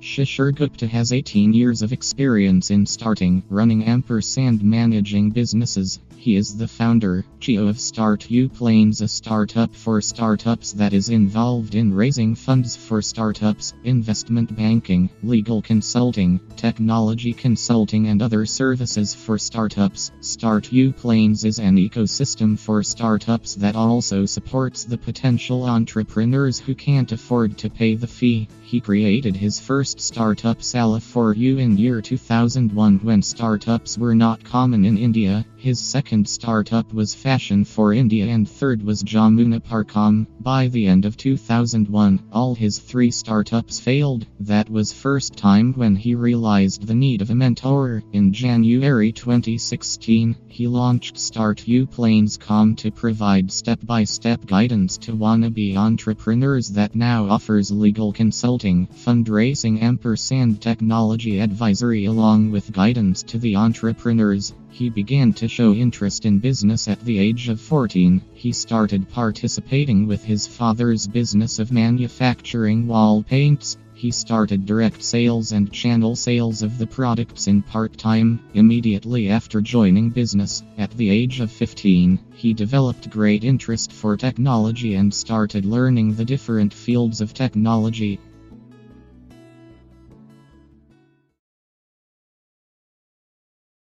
Shishir Gupta has 18 years of experience in starting, running ampersand managing businesses. He is the founder, CEO of StartupLanes, a startup for startups that is involved in raising funds for startups, investment banking, legal consulting, technology consulting, and other services for startups. StartupLanes is an ecosystem for startups that also supports the potential entrepreneurs who can't afford to pay the fee. He created his first startup Sala for You in year 2001 when startups were not common in India. His second startup was Fashion for India and third was Jamuna Parcom. By the end of 2001, all his three startups failed. That was first time when he realized the need of a mentor. In January 2016, he launched Start to provide step-by-step guidance to wannabe entrepreneurs that now offers legal consulting, fundraising ampersand technology advisory along with guidance to the entrepreneurs. He began to show interest in business at the age of 14. He started participating with his father's business of manufacturing wall paints. He started direct sales and channel sales of the products in part time. Immediately after joining business, at the age of 15, he developed great interest for technology and started learning the different fields of technology.